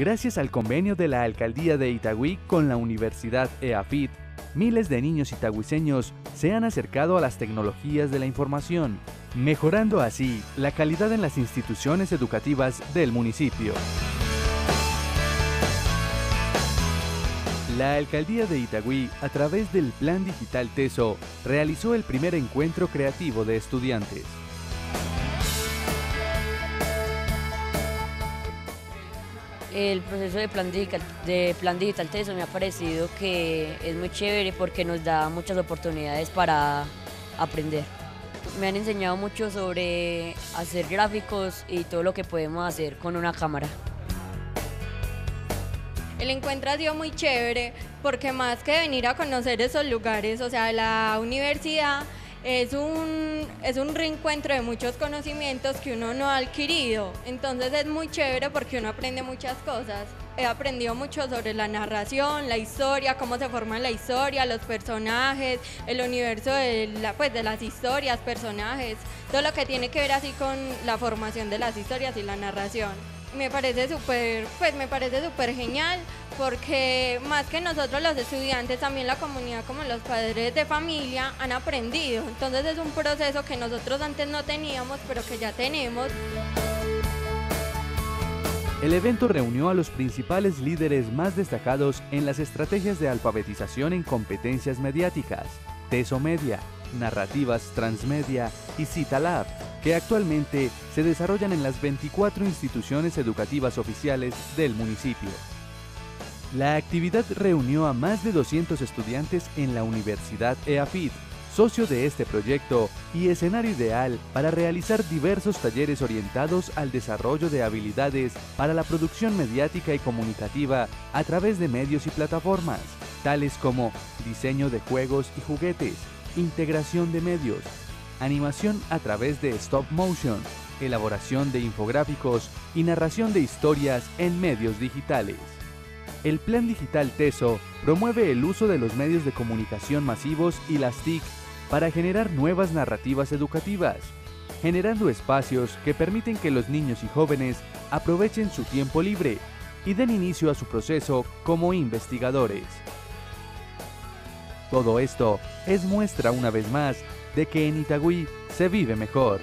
Gracias al convenio de la Alcaldía de Itagüí con la Universidad EAFIT, miles de niños itagüiseños se han acercado a las tecnologías de la información, mejorando así la calidad en las instituciones educativas del municipio. La Alcaldía de Itagüí, a través del Plan Digital TESO, realizó el primer encuentro creativo de estudiantes. El proceso de plan, digital, de plan digital TESO me ha parecido que es muy chévere porque nos da muchas oportunidades para aprender. Me han enseñado mucho sobre hacer gráficos y todo lo que podemos hacer con una cámara. El encuentro ha sido muy chévere porque más que venir a conocer esos lugares, o sea, la universidad es un, es un reencuentro de muchos conocimientos que uno no ha adquirido. Entonces es muy chévere porque uno aprende muchas cosas. He aprendido mucho sobre la narración, la historia, cómo se forma la historia, los personajes, el universo de, la, pues, de las historias, personajes, todo lo que tiene que ver así con la formación de las historias y la narración me parece súper, pues me parece genial porque más que nosotros los estudiantes, también la comunidad como los padres de familia han aprendido. Entonces es un proceso que nosotros antes no teníamos, pero que ya tenemos. El evento reunió a los principales líderes más destacados en las estrategias de alfabetización en competencias mediáticas, TESO Media, Narrativas Transmedia y CITALAB, que actualmente se desarrollan en las 24 instituciones educativas oficiales del municipio. La actividad reunió a más de 200 estudiantes en la Universidad EAFIT, socio de este proyecto y escenario ideal para realizar diversos talleres orientados al desarrollo de habilidades para la producción mediática y comunicativa a través de medios y plataformas, tales como diseño de juegos y juguetes, integración de medios, animación a través de stop motion, elaboración de infográficos y narración de historias en medios digitales. El Plan Digital TESO promueve el uso de los medios de comunicación masivos y las TIC para generar nuevas narrativas educativas, generando espacios que permiten que los niños y jóvenes aprovechen su tiempo libre y den inicio a su proceso como investigadores. Todo esto es muestra una vez más de que en Itagüí se vive mejor.